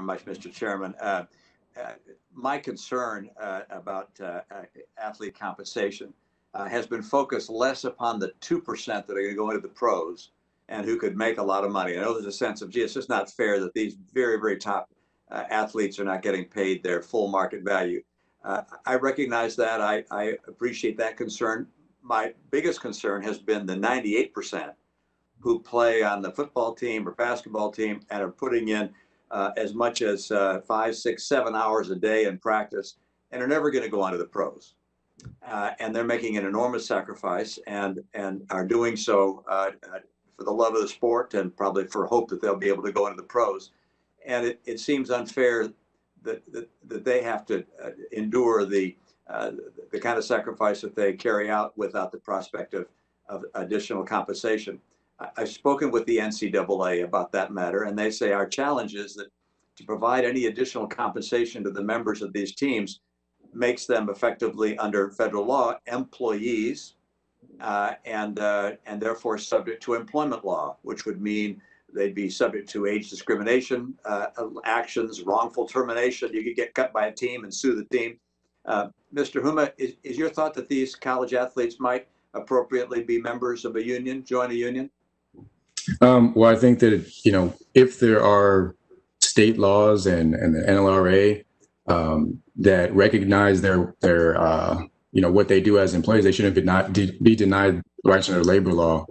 much, Mr. Chairman. Uh, uh, my concern uh, about uh, uh, athlete compensation uh, has been focused less upon the 2% that are going to go into the pros and who could make a lot of money. I know there's a sense of, gee, it's just not fair that these very, very top athletes are not getting paid their full market value. I recognize that. I, I appreciate that concern. My biggest concern has been the 98% who play on the football team or basketball team and are putting in uh, as much as uh, five, six, seven hours a day in practice and are never going to go on to the pros. Uh, and they're making an enormous sacrifice and and are doing so uh, uh, for the love of the sport and probably for hope that they'll be able to go into the pros. And it, it seems unfair that, that, that they have to uh, endure the the kind of sacrifice that they carry out without the prospect of, of additional compensation. I've spoken with the NCAA about that matter, and they say our challenge is that to provide any additional compensation to the members of these teams makes them effectively under federal law employees uh, and uh, and therefore subject to employment law, which would mean they'd be subject to age discrimination uh, actions, wrongful termination. You could get cut by a team and sue the team. Uh, Mr. Huma, is, is your thought that these college athletes might appropriately be members of a union, join a union? Um, well, I think that you know if there are state laws and and the NLRA um, that recognize their their uh, you know what they do as employees, they shouldn't be not be denied rights under labor law.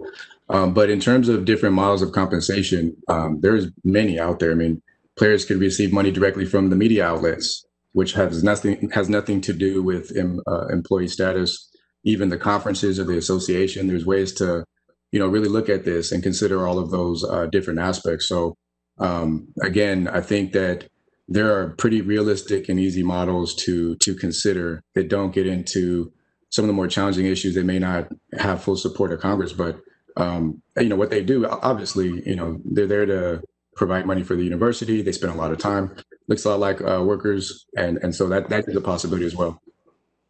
Um, but in terms of different models of compensation, um, there's many out there. I mean, players could receive money directly from the media outlets, which has nothing has nothing to do with uh, employee status. Even the conferences or the association, there's ways to you know, really look at this and consider all of those uh, different aspects. So um, again, I think that there are pretty realistic and easy models to to consider that don't get into some of the more challenging issues that may not have full support of Congress. But um, you know what they do, obviously, you know, they're there to provide money for the university. They spend a lot of time. Looks a lot like uh, workers, and and so that that is a possibility as well.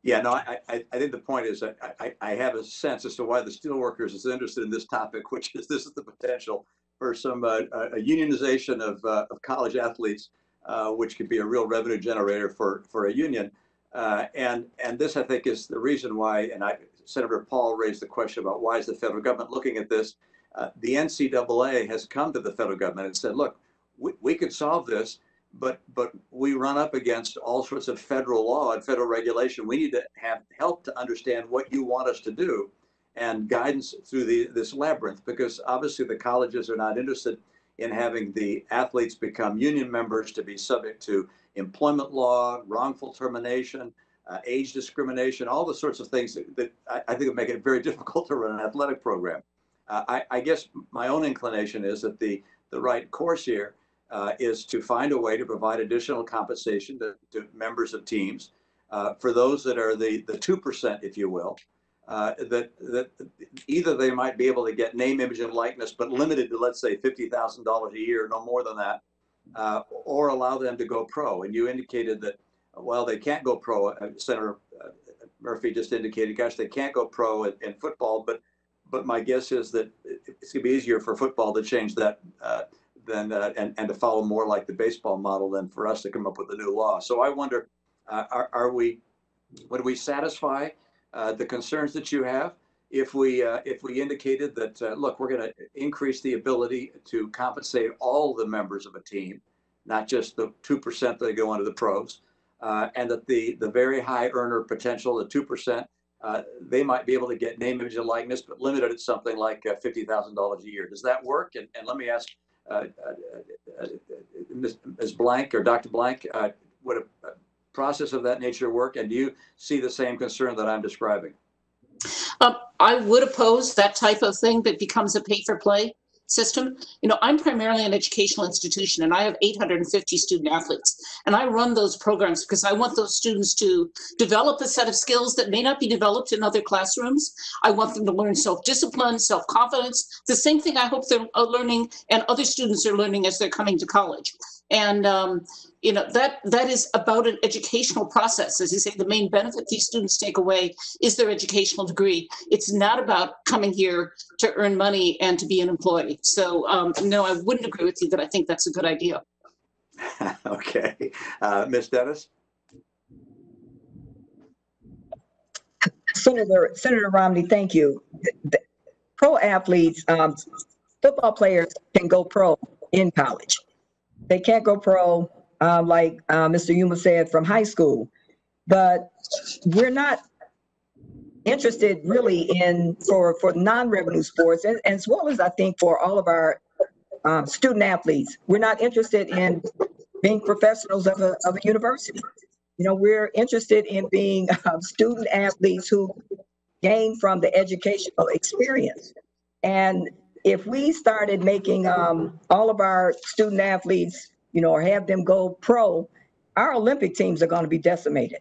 Yeah, no, I, I, I think the point is that I, I have a sense as to why the steelworkers is interested in this topic, which is this is the potential for some uh, unionization of, uh, of college athletes, uh, which could be a real revenue generator for, for a union. Uh, and and this, I think, is the reason why. And I, Senator Paul raised the question about why is the federal government looking at this? Uh, the NCAA has come to the federal government and said, look, we, we could solve this but but we run up against all sorts of federal law and federal regulation. We need to have help to understand what you want us to do and guidance through the, this labyrinth because obviously the colleges are not interested in having the athletes become union members to be subject to employment law, wrongful termination, uh, age discrimination, all the sorts of things that, that I, I, think would make it very difficult to run an athletic program. Uh, I, I guess my own inclination is that the the right course here uh, is to find a way to provide additional compensation to, to members of teams uh, for those that are the the two percent, if you will. Uh, that that either they might be able to get name, image, and likeness, but limited to let's say fifty thousand dollars a year, no more than that, uh, or allow them to go pro. And you indicated that well, they can't go pro. Uh, Senator uh, Murphy just indicated, gosh, they can't go pro in, in football, but but my guess is that it's going to be easier for football to change that uh, than uh, and and to follow more like the baseball model than for us to come up with a new law. So I wonder, uh, are are we would we satisfy uh, the concerns that you have if we uh, if we indicated that uh, look we're going to increase the ability to compensate all the members of a team, not just the two percent that go into the pros, uh, and that the the very high earner potential, the two percent. they might be able to get name, image, and likeness, but limited at something like thousand dollars a year. Does that work? And, and let me ask uh, uh, uh, Uh, uh, uh, Ms. Blank or Dr. Blank, would a process of that nature work? And do you see the same concern that I'm describing? Um, I would oppose that type of thing that becomes a pay for play system. You know, I'm primarily an educational institution and I have 850 student athletes. And I run those programs because I want those students to develop a set of skills that may not be developed in other classrooms. I want them to learn self-discipline, self-confidence, the same thing I hope they're learning and other students are learning as they're coming to college. And um, you know that that is about an educational process as you say the main benefit these students take away is their educational degree it's not about coming here to earn money and to be an employee so um, no i wouldn't agree with you that i think that's a good idea Okay, uh, Ms. Dennis? Senator, Senator Romney, thank you. The- the Pro athletes, um, football players can go pro in college. They can't go pro, um, like, uh, Mr. Huma said, from high school. But we're not interested really in, for, for non-revenue sports, and and as well as I think for all of our, um, student athletes. We're not interested in being professionals of a, of a university. You know, we're interested in being um, student athletes who gain from the educational experience. And if we started making um, all of our student athletes, you know, or have them go pro, our Olympic teams are going to be decimated.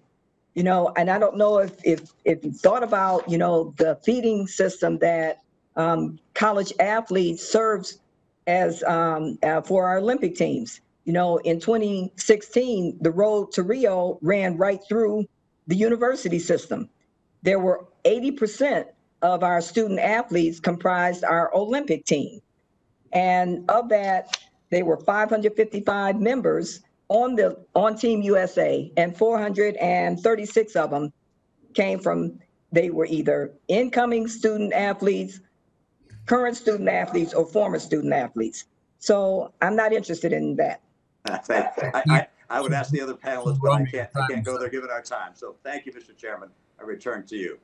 You know, and I don't know if if if you thought about, you know, the feeding system that um, college athletes serves as um, uh, for our Olympic teams. You know, in 2016, the road to Rio ran right through the university system. There were 80% of our student athletes comprised our Olympic team. And of that, there were 555 members on the on Team USA, and 436 of them came from they were either incoming student athletes, current student athletes, or former student athletes. So I'm not interested in that. I, I, I would ask the other panelists, but I can't, I can't go there given our time. So thank you, Mr. Chairman. I return to you.